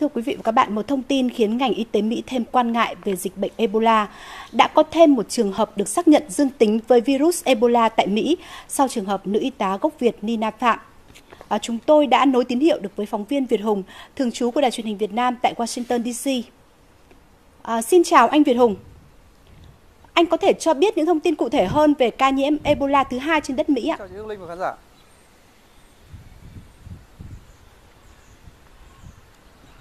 Thưa quý vị và các bạn, một thông tin khiến ngành y tế Mỹ thêm quan ngại về dịch bệnh Ebola. Đã có thêm một trường hợp được xác nhận dương tính với virus Ebola tại Mỹ sau trường hợp nữ y tá gốc Việt Nina Phạm. À, chúng tôi đã nối tín hiệu được với phóng viên Việt Hùng, thường trú của Đài truyền hình Việt Nam tại Washington DC. À, xin chào anh Việt Hùng. Anh có thể cho biết những thông tin cụ thể hơn về ca nhiễm Ebola thứ hai trên đất Mỹ ạ? Chào chị Hương Linh và khán giả.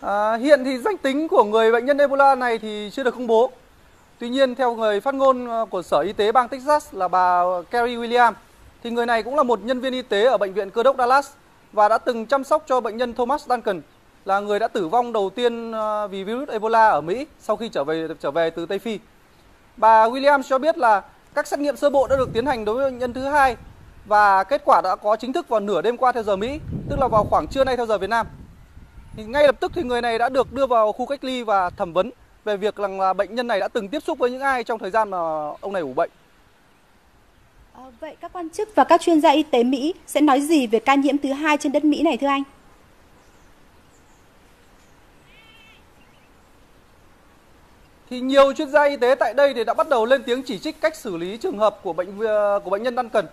À, hiện thì danh tính của người bệnh nhân Ebola này thì chưa được công bố. Tuy nhiên theo người phát ngôn ờ, của Sở Y tế bang Texas là bà Kerry William thì người này cũng là một nhân viên y tế ở bệnh viện cơ đốc Dallas và đã từng chăm sóc cho bệnh nhân Thomas Duncan là người đã tử vong đầu tiên ờ, vì virus Ebola ở Mỹ sau khi trở về trở về từ Tây Phi. Bà Williams cho biết là các xét nghiệm sơ bộ đã được tiến hành đối với bệnh nhân thứ hai và kết quả đã có chính thức vào nửa đêm qua theo giờ Mỹ, tức là vào khoảng trưa nay theo giờ Việt Nam. Thì ngay lập tức thì người này đã được đưa vào khu cách ly và thẩm vấn về việc rằng là bệnh nhân này đã từng tiếp xúc với những ai trong thời gian mà ông này ủ bệnh. À, vậy các quan chức và các chuyên gia y tế Mỹ sẽ nói gì về ca nhiễm thứ hai trên đất Mỹ này thưa anh? thì nhiều chuyên gia y tế tại đây thì đã bắt đầu lên tiếng chỉ trích cách xử lý trường hợp của bệnh ờ, của bệnh nhân Duncan.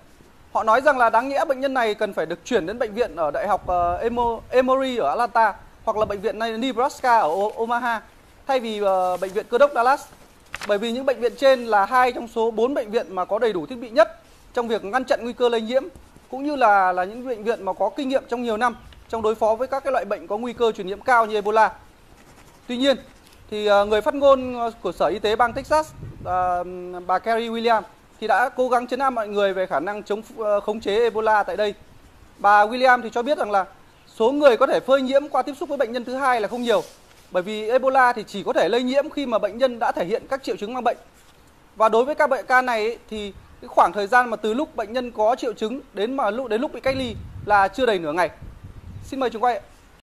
Họ nói rằng là đáng nghĩa bệnh nhân này cần phải được chuyển đến bệnh viện ở Đại học uh, Emory ở Atlanta hoặc là bệnh viện Nebraska ở Omaha thay vì uh, bệnh viện cơ đốc Dallas. Bởi vì những bệnh viện trên là hai trong số 4 bệnh viện mà có đầy đủ thiết bị nhất trong việc ngăn chặn nguy cơ lây nhiễm cũng như là là những bệnh viện mà có kinh nghiệm trong nhiều năm trong đối phó với các cái loại bệnh có nguy cơ truyền nhiễm cao như Ebola. Tuy nhiên, thì ờ, người phát ngôn ờ, của Sở Y tế bang Texas bà Carrie William thì đã cố gắng chấn an mọi người về khả năng chống khống chế Ebola tại đây. Bà William thì cho biết rằng là số người có thể phơi nhiễm qua tiếp xúc với bệnh nhân thứ hai là không nhiều. Bởi vì Ebola thì chỉ có thể lây nhiễm khi mà bệnh nhân đã thể hiện các triệu chứng mang bệnh. Và đối với các bệnh ca này ấy, thì cái khoảng thời gian mà từ lúc bệnh nhân có triệu chứng đến mà lúc đến lúc bị cách ly là chưa đầy nửa ngày. Xin mời trường quay ạ.